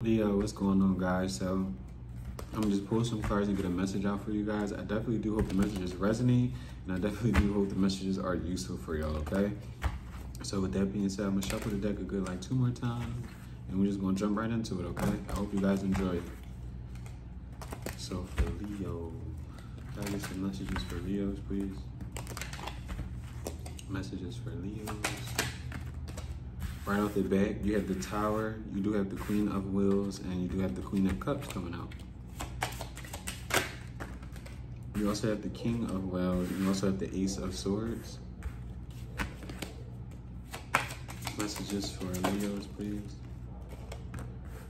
Leo, what's going on guys? So I'm just pulling some cards and get a message out for you guys. I definitely do hope the messages resonate and I definitely do hope the messages are useful for y'all, okay? So with that being said, I'm gonna shuffle the deck a good like two more times and we're just gonna jump right into it, okay? I hope you guys enjoy. So for Leo, can I get some messages for Leos, please? Messages for Leos. Right off the bat, you have the Tower, you do have the Queen of Wills, and you do have the Queen of Cups coming out. You also have the King of Wells, you also have the Ace of Swords. Messages for Leos, please.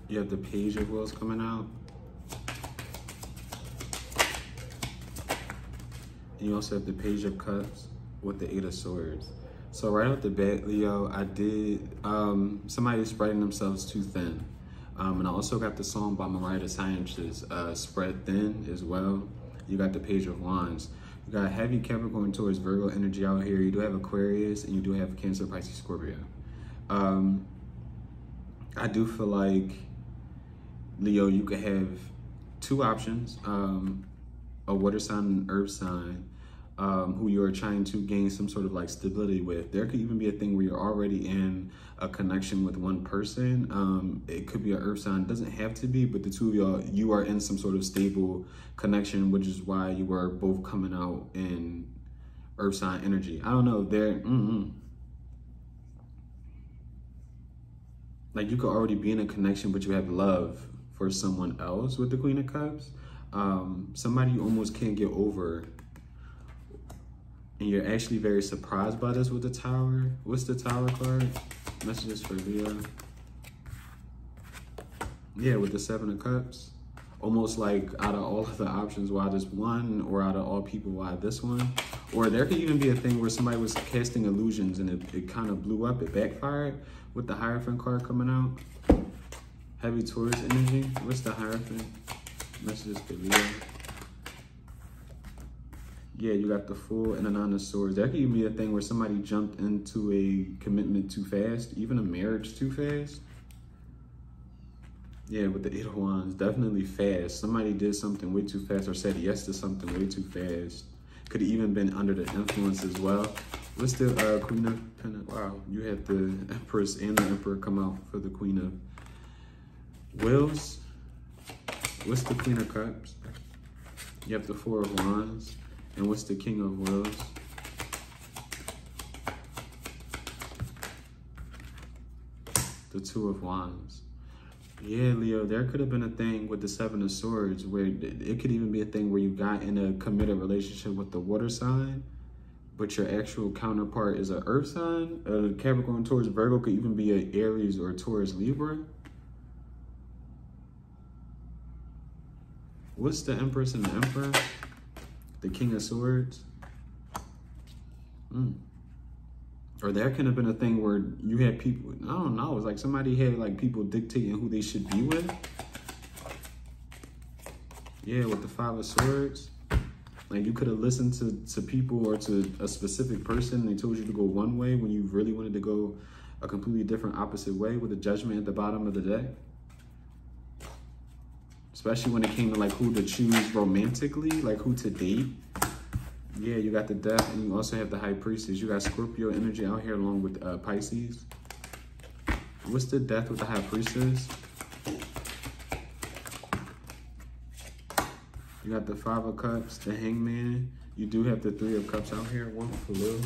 You have the Page of Wheels coming out. And you also have the Page of Cups with the Eight of Swords. So right off the bat, Leo, I did, um, somebody spreading themselves too thin. Um, and I also got the song by Mariah the uh, Spread Thin as well. You got the Page of Wands. You got heavy Capricorn towards Virgo energy out here. You do have Aquarius and you do have Cancer, Pisces, Scorpio. Um, I do feel like, Leo, you could have two options, um, a water sign and an earth sign um, who you're trying to gain some sort of like stability with. There could even be a thing where you're already in a connection with one person. Um, it could be an earth sign, it doesn't have to be, but the two of y'all, you are in some sort of stable connection, which is why you are both coming out in earth sign energy. I don't know, there, mm -mm. like you could already be in a connection, but you have love for someone else with the Queen of Cups. Um, somebody you almost can't get over and you're actually very surprised by this with the tower. What's the tower card? Messages for Leo. Yeah, with the seven of cups. Almost like out of all of the options, why this one? Or out of all people, why this one? Or there could even be a thing where somebody was casting illusions and it, it kind of blew up, it backfired with the Hierophant card coming out. Heavy Taurus energy. What's the Hierophant? Messages for Leo. Yeah, you got the Fool and a nine of swords. That could be a thing where somebody jumped into a commitment too fast, even a marriage too fast. Yeah, with the eight of wands, definitely fast. Somebody did something way too fast or said yes to something way too fast. Could have even been under the influence as well. What's the uh, Queen of Pentacles? Wow, you had the Empress and the Emperor come out for the Queen of Wheels. What's the Queen of Cups? You have the Four of Wands. And what's the King of Wheels? The Two of Wands. Yeah, Leo, there could have been a thing with the Seven of Swords where it could even be a thing where you got in a committed relationship with the water sign, but your actual counterpart is an earth sign. A Capricorn, Taurus, Virgo could even be an Aries or Taurus, Libra. What's the Empress and the Emperor? The King of Swords. Mm. Or there could have been a thing where you had people, I don't know, it was like somebody had like people dictating who they should be with. Yeah, with the Five of Swords. Like you could have listened to, to people or to a specific person. They told you to go one way when you really wanted to go a completely different opposite way with a judgment at the bottom of the deck especially when it came to like who to choose romantically, like who to date. Yeah, you got the death and you also have the high priestess. You got Scorpio energy out here along with uh, Pisces. What's the death with the high priestess? You got the five of cups, the hangman. You do have the three of cups out here, one for Leo.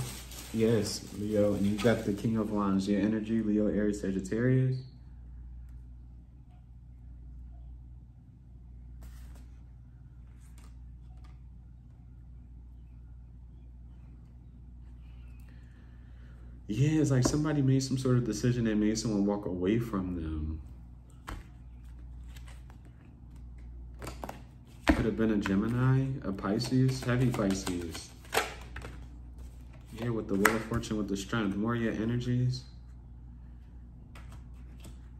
Yes, Leo. And you got the king of wands, your energy, Leo, Aries, Sagittarius. Yeah, it's like somebody made some sort of decision that made someone walk away from them. Could have been a Gemini, a Pisces, heavy Pisces. Yeah, with the Wheel of Fortune, with the strength. More your energies.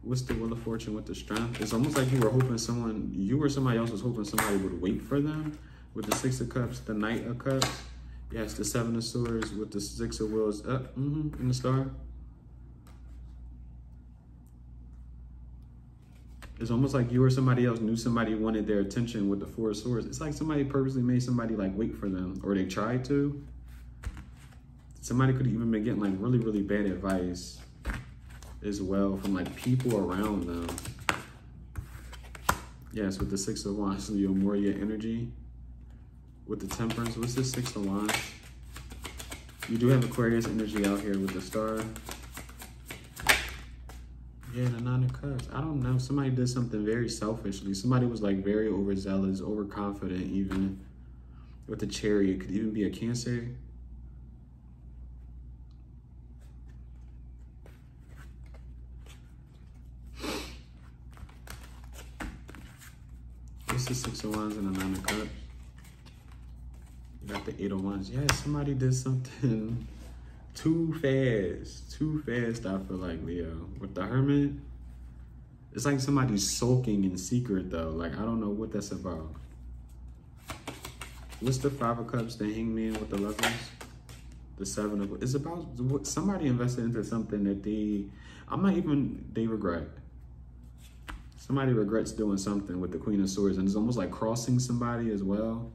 What's the Wheel of Fortune with the strength? It's almost like you were hoping someone, you or somebody else was hoping somebody would wait for them. With the Six of Cups, the Knight of Cups. Yes, the Seven of Swords with the Six of Wheels up mm -hmm, in the star. It's almost like you or somebody else knew somebody wanted their attention with the four of swords. It's like somebody purposely made somebody like wait for them or they tried to. Somebody could even been getting like really, really bad advice as well from like people around them. Yes, with the Six of Wands, your energy. With the Temperance, what's this Six of Wands? You do have Aquarius energy out here with the Star. Yeah, the Nine of Cups. I don't know. Somebody did something very selfishly. Somebody was like very overzealous, overconfident even. With the Chariot, could even be a Cancer. It's the Six of Wands and the Nine of Cups. Got the Eight oh of Wands. Yeah, somebody did something too fast. Too fast, I feel like, Leo. With the Hermit, it's like somebody's sulking in secret, though. Like, I don't know what that's about. What's the Five of Cups, the Hangman with the Lovers? The Seven of... It's about somebody invested into something that they... I'm not even... They regret. Somebody regrets doing something with the Queen of Swords, and it's almost like crossing somebody as well.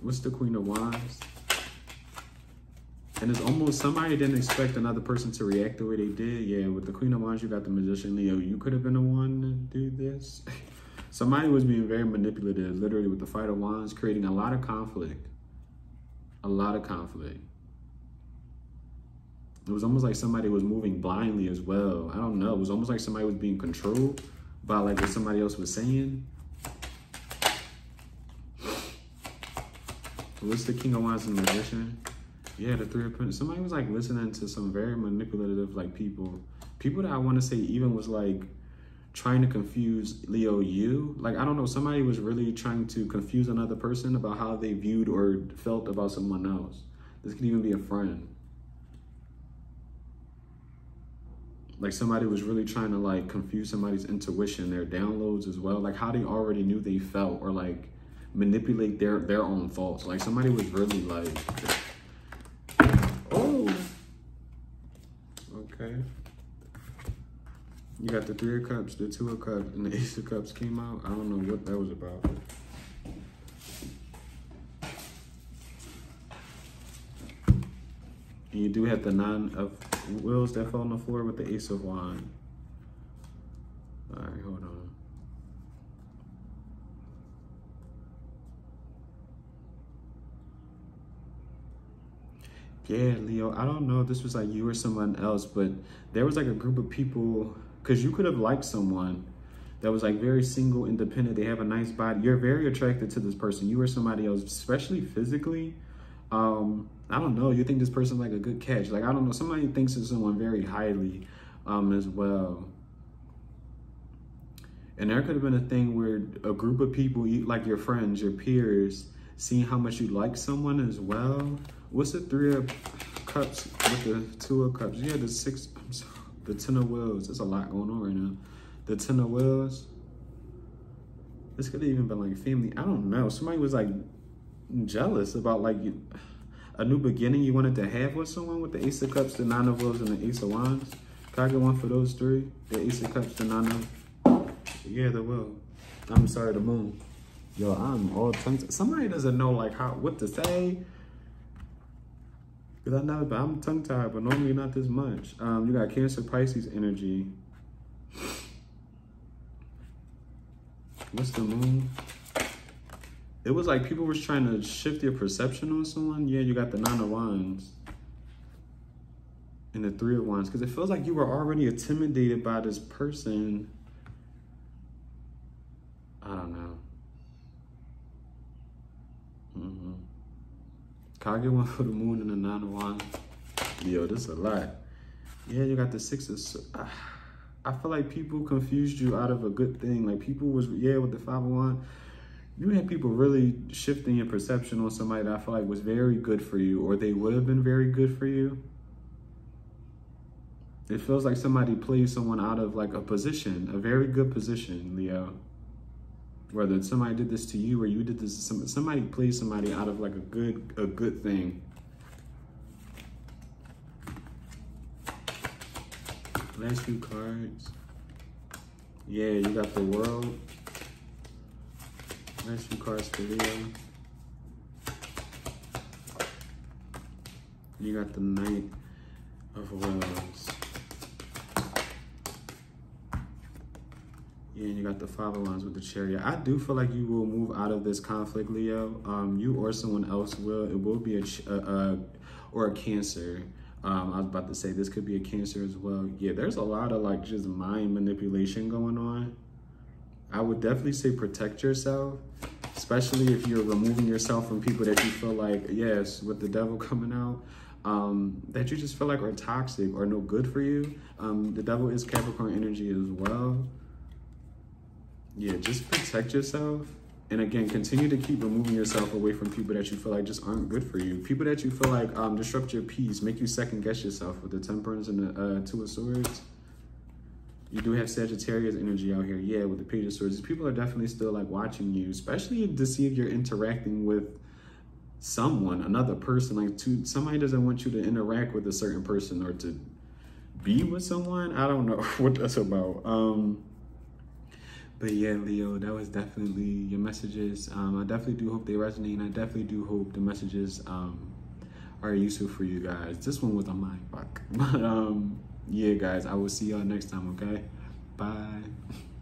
What's the Queen of Wands? And it's almost somebody didn't expect another person to react the way they did. Yeah, with the Queen of Wands, you got the Magician Leo. You could have been the one to do this. somebody was being very manipulative, literally with the Fight of Wands, creating a lot of conflict. A lot of conflict. It was almost like somebody was moving blindly as well. I don't know. It was almost like somebody was being controlled by like what somebody else was saying. What's the King of Wands and Magician? Yeah, the Three of Pentacles. Somebody was like listening to some very manipulative like people. People that I want to say even was like trying to confuse Leo you. Like, I don't know, somebody was really trying to confuse another person about how they viewed or felt about someone else. This could even be a friend. like somebody was really trying to like confuse somebody's intuition, their downloads as well, like how they already knew they felt or like manipulate their their own thoughts. Like somebody was really like, oh, okay. You got the three of cups, the two of cups, and the ace of cups came out. I don't know what that was about. And you do have the nine of wheels that fell on the floor with the ace of wine. All right, hold on. Yeah, Leo, I don't know if this was like you or someone else, but there was like a group of people, because you could have liked someone that was like very single, independent. They have a nice body. You're very attracted to this person. You or somebody else, especially physically um, I don't know, you think this person like a good catch. Like, I don't know, somebody thinks of someone very highly um, as well. And there could have been a thing where a group of people, like your friends, your peers, seeing how much you like someone as well. What's the three of cups with the two of cups? Yeah, the six, sorry, the ten of wheels. There's a lot going on right now. The ten of wheels. This could have even been like family. I don't know. Somebody was like jealous about like a new beginning you wanted to have with someone with the Ace of Cups, the Nine of Wands, and the Ace of Wands. Can I get one for those three? The Ace of Cups, the Nine of... Yeah, the will. I'm sorry, the Moon. Yo, I'm all tongue... Somebody doesn't know like how what to say. Because I never, I'm tongue-tied, but normally not this much. Um, you got Cancer, Pisces energy. What's the moon? It was like people was trying to shift your perception on someone. Yeah, you got the nine of wands and the three of wands because it feels like you were already intimidated by this person. I don't know. Can I get one for the moon and of wands? Yo, this is a lot. Yeah, you got the six of. I feel like people confused you out of a good thing. Like people was yeah with the five wands you had people really shifting your perception on somebody that I feel like was very good for you or they would have been very good for you. It feels like somebody played someone out of like a position, a very good position, Leo. Whether somebody did this to you or you did this to somebody, somebody played somebody out of like a good, a good thing. Last few cards. Yeah, you got the world. Last few cards for Leo. You got the Knight of Wands. And you got the Five of Wands with the Chariot. I do feel like you will move out of this conflict, Leo. Um, you or someone else will. It will be a, a, a or a Cancer. Um, I was about to say this could be a Cancer as well. Yeah, there's a lot of like just mind manipulation going on. I would definitely say protect yourself, especially if you're removing yourself from people that you feel like, yes, with the devil coming out, um, that you just feel like are toxic or no good for you. Um, the devil is Capricorn energy as well. Yeah, just protect yourself. And again, continue to keep removing yourself away from people that you feel like just aren't good for you. People that you feel like um, disrupt your peace, make you second guess yourself with the temperance and the uh, two of swords. You do have Sagittarius energy out here, yeah, with the Page of Swords. People are definitely still like watching you, especially to see if you're interacting with someone, another person. Like, to somebody doesn't want you to interact with a certain person or to be with someone. I don't know what that's about. Um, but yeah, Leo, that was definitely your messages. Um, I definitely do hope they resonate, and I definitely do hope the messages um, are useful for you guys. This one was a mind fuck, but um, yeah, guys, I will see y'all next time. Okay, bye.